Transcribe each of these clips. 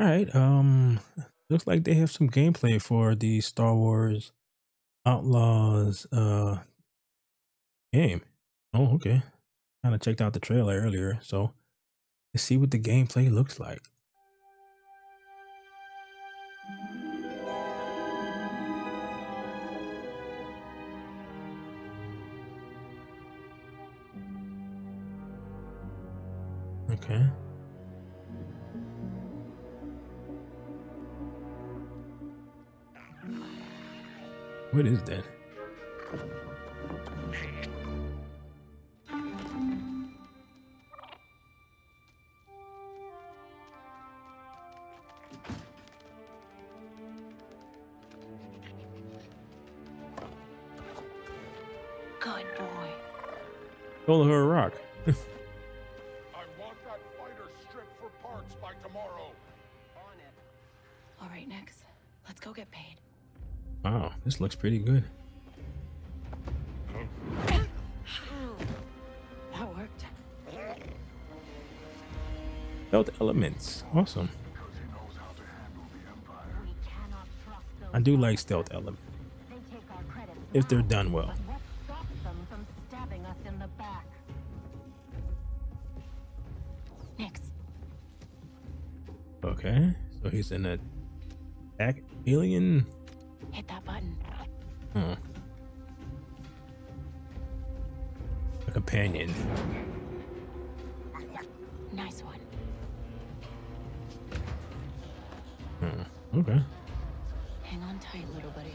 All right. Um, looks like they have some gameplay for the Star Wars Outlaws uh game. Oh, okay. Kind of checked out the trailer earlier, so let's see what the gameplay looks like. Okay. What is that? Good boy. Stole her a rock. I want that fighter strip for parts by tomorrow. All right, Nix. Let's go get paid. Wow, this looks pretty good. That worked. Stealth elements. Awesome. Because he knows how to handle the Empire. We cannot trust those I do like stealth elements They take our credit if they're done well. But them from stabbing us in the back? Nix. Okay, so he's an attack alien. Companion. Nice one. Hmm. Okay. Hang on tight, little buddy.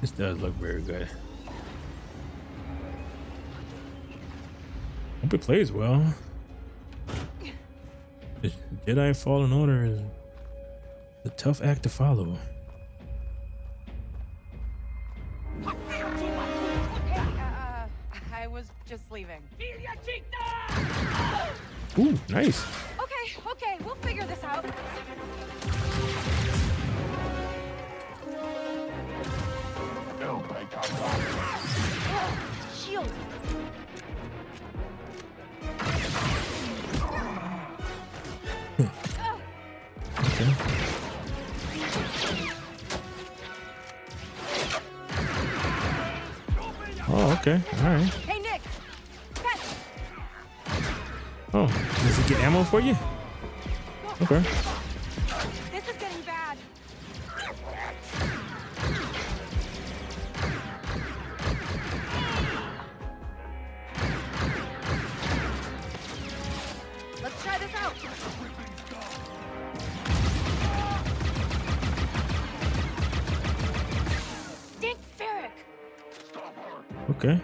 This does look very good. Hope it plays well. The Jedi Fallen Order is a tough act to follow. Just leaving. Ooh, nice. Okay, okay, we'll figure this out. No, thank Shield. Okay. Oh, okay. All right. Oh, does it get ammo for you? Okay. This is getting bad. Let's try this out. Dick Ferrick! Okay.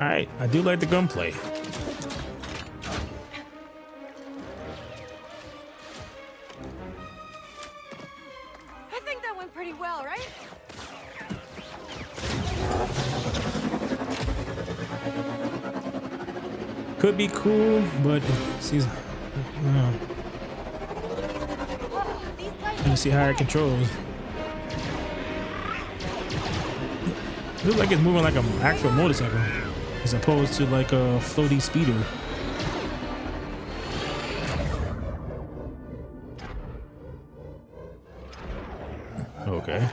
All right. I do like the gunplay. Could be cool, but she's. Uh, me see how it controls. Looks like it's moving like an actual motorcycle, as opposed to like a floaty speeder. Okay.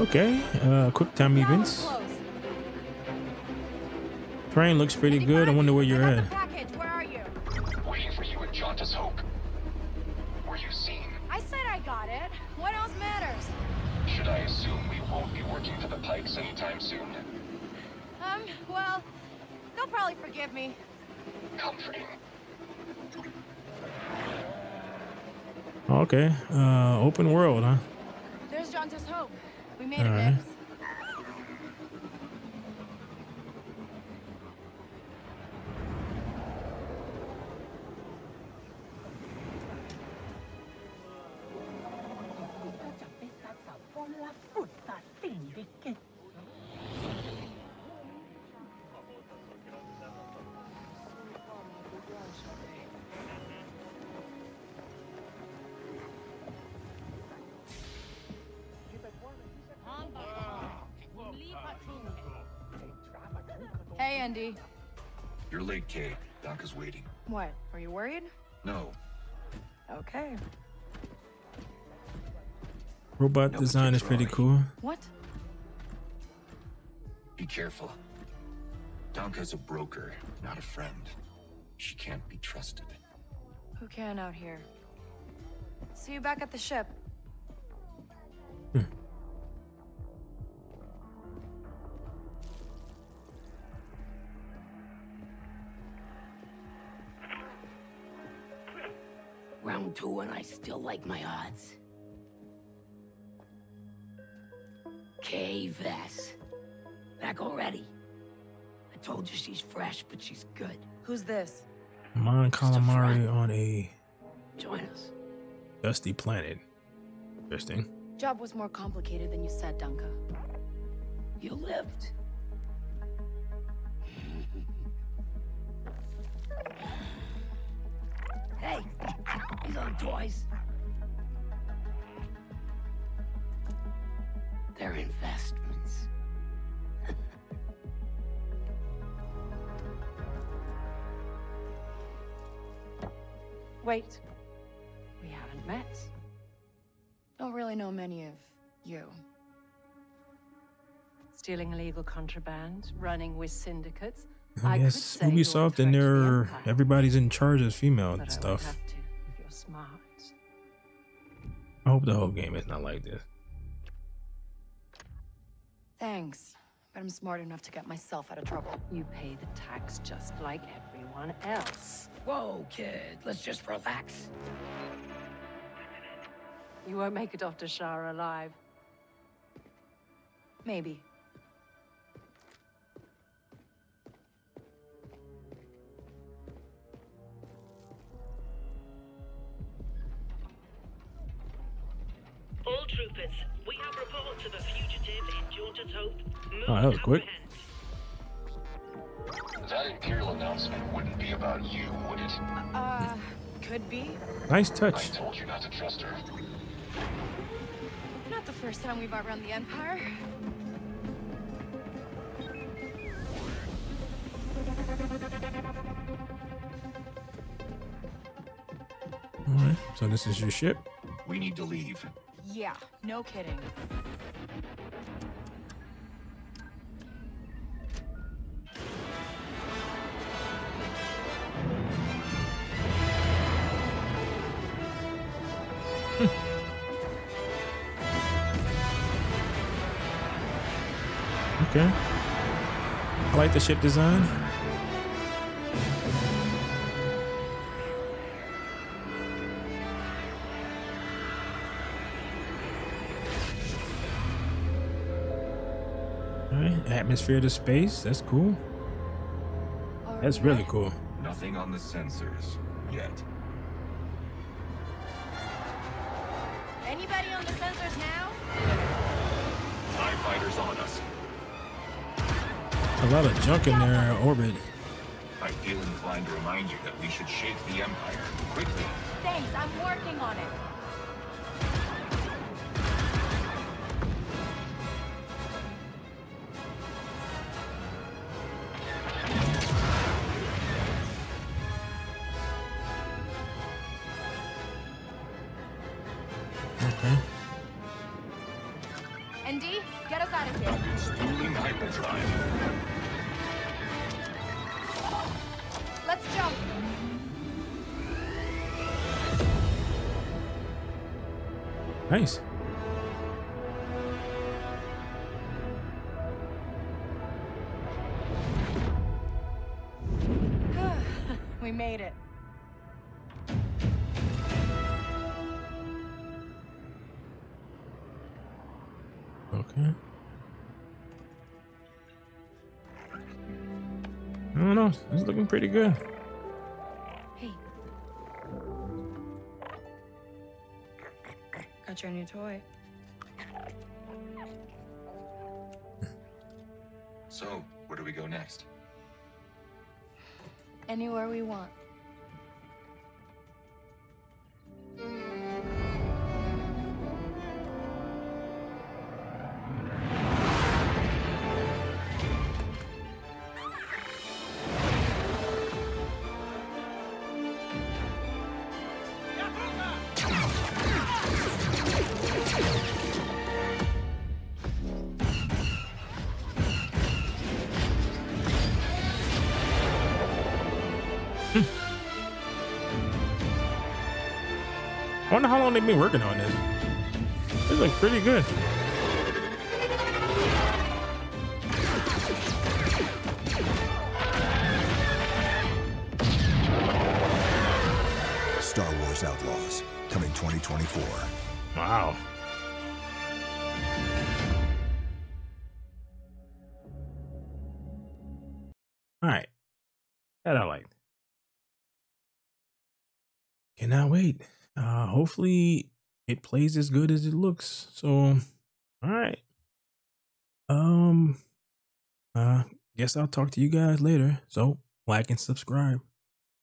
Okay. Uh, quick time events. Close. Train looks pretty good. I wonder where you're at. package. Where are you? Waiting for you at Jaunta's Hope. Were you seen? I said I got it. What else matters? Should I assume we won't be working for the Pikes anytime soon? Um, well, they'll probably forgive me. Comforting. Okay. Uh, open world, huh? There's Jaunta's hope. We made All it, right. Nix. Hey, ND. You're late, Kay. Donka's waiting. What? Are you worried? No, Okay. Robot No design is pretty cool. What? Be careful. Donka's a broker, not a friend. She can't be trusted. Who can out here? See you back at the ship. Hmm. Round two, and I still like my odds. Kay Vess. Back already. I told you she's fresh, but she's good. Who's this? Mon Just a calamari on a Join us. dusty planet. Interesting. Job was more complicated than you said, Dunka. You lived. hey, these aren't toys. They're investments. Wait. We haven't met. Don't really know many of you. Stealing illegal contraband, running with syndicates. Oh, I, I could guess say you're a Ubisoft and to the their everybody's in charge as female But I stuff. won't have to if you're smart. I hope the whole game is not like this. Thanks. But I'm smart enough to get myself out of trouble. You pay the tax just like everyone else. Whoa, kid, let's just relax. You won't make it off Toshara alive. Maybe. All troopers, we have report of a fugitive in Jordan's Hope. Move Oh, that was quick. That Imperial announcement wouldn't be about you, would it? Uh, could be. Nice I touch. told you not to trust her. Not the first time we've outrun the Empire. All right. So this is your ship. We need to leave. Yeah, no kidding. Okay. I like the ship design. All right. Atmosphere to space. That's cool. That's really cool. Nothing on the sensors yet. Anybody on the sensors now? TIE fighters on us. A lot of junk in their orbit. I feel inclined to remind you that we should shake the Empire quickly. Thanks, I'm working on it. Nice. we made it. Okay. I don't know. It's looking pretty good. Got your new toy. So, where do we go next? Anywhere we want. I wonder how long they've been working on this. It's looks pretty good. Star Wars Outlaws, coming 2024. Wow. All right. That I liked. Cannot wait. Uh hopefully it plays as good as it looks. So all right. Um uh guess I'll talk to you guys later. So like and subscribe.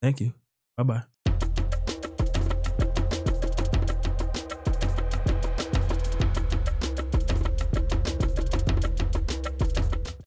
Thank you. Bye bye.